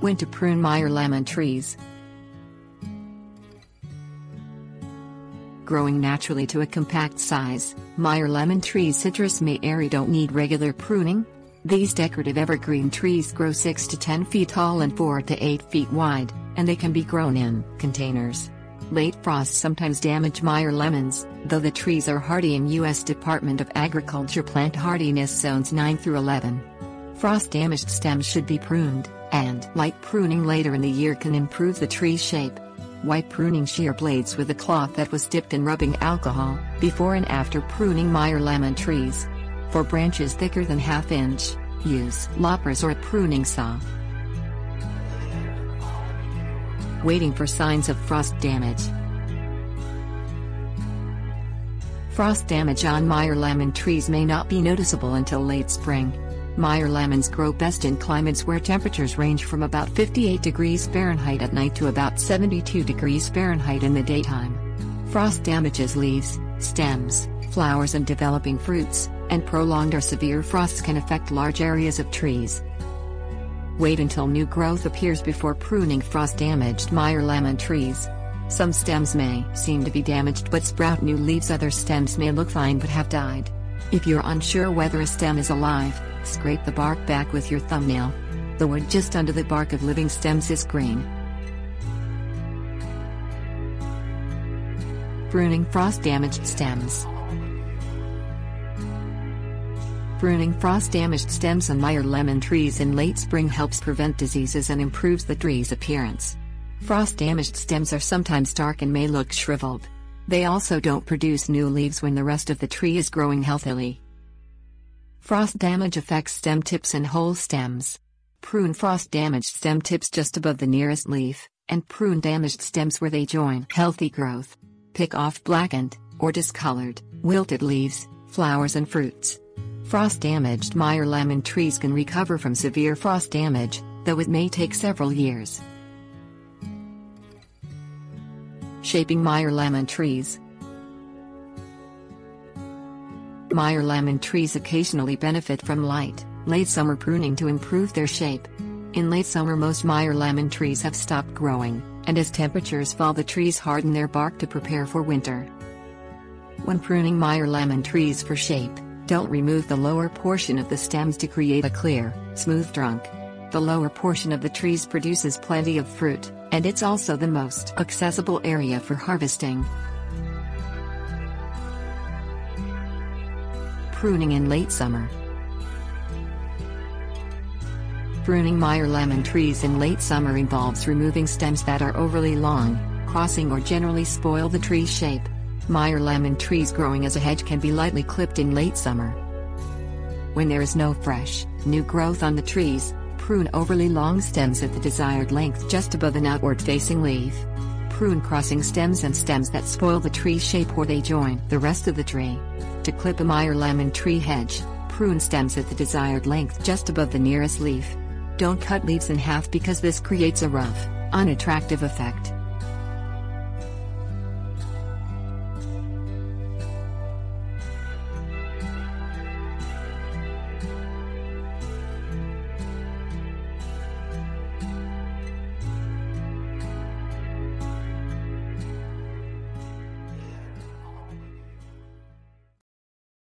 When to prune Meyer lemon trees. Growing naturally to a compact size, Meyer lemon trees Citrus meyeri don't need regular pruning. These decorative evergreen trees grow 6 to 10 feet tall and 4 to 8 feet wide, and they can be grown in containers. Late frosts sometimes damage Meyer lemons, though the trees are hardy in U.S. Department of Agriculture plant hardiness zones 9 through 11. Frost-damaged stems should be pruned, and light pruning later in the year can improve the tree's shape. White pruning shear blades with a cloth that was dipped in rubbing alcohol, before and after pruning Meyer lemon trees. For branches thicker than half inch, use loppers or a pruning saw. Waiting for signs of frost damage. Frost damage on Meyer lemon trees may not be noticeable until late spring. Meyer lemons grow best in climates where temperatures range from about 58 degrees Fahrenheit at night to about 72 degrees Fahrenheit in the daytime. Frost damages leaves, stems, flowers and developing fruits, and prolonged or severe frosts can affect large areas of trees. Wait until new growth appears before pruning frost-damaged Meyer lemon trees. Some stems may seem to be damaged but sprout new leaves other stems may look fine but have died. If you're unsure whether a stem is alive, scrape the bark back with your thumbnail. The wood just under the bark of living stems is green. Pruning frost-damaged stems Pruning frost-damaged stems on Meyer lemon trees in late spring helps prevent diseases and improves the tree's appearance. Frost-damaged stems are sometimes dark and may look shriveled. They also don't produce new leaves when the rest of the tree is growing healthily. Frost damage affects stem tips and whole stems. Prune frost-damaged stem tips just above the nearest leaf, and prune damaged stems where they join healthy growth. Pick off blackened, or discolored, wilted leaves, flowers and fruits. Frost-damaged Meyer lemon trees can recover from severe frost damage, though it may take several years. Shaping Meyer lemon trees Meyer lemon trees occasionally benefit from light, late summer pruning to improve their shape. In late summer most Meyer lemon trees have stopped growing, and as temperatures fall the trees harden their bark to prepare for winter. When pruning Meyer lemon trees for shape, don't remove the lower portion of the stems to create a clear, smooth trunk. The lower portion of the trees produces plenty of fruit, and it's also the most accessible area for harvesting. Pruning in late summer. Pruning Meyer lemon trees in late summer involves removing stems that are overly long, crossing or generally spoil the tree's shape. Meyer lemon trees growing as a hedge can be lightly clipped in late summer. When there is no fresh, new growth on the trees, prune overly long stems at the desired length just above an outward-facing leaf. Prune crossing stems and stems that spoil the tree shape or they join the rest of the tree. To clip a Meyer lemon tree hedge, prune stems at the desired length just above the nearest leaf. Don't cut leaves in half because this creates a rough, unattractive effect.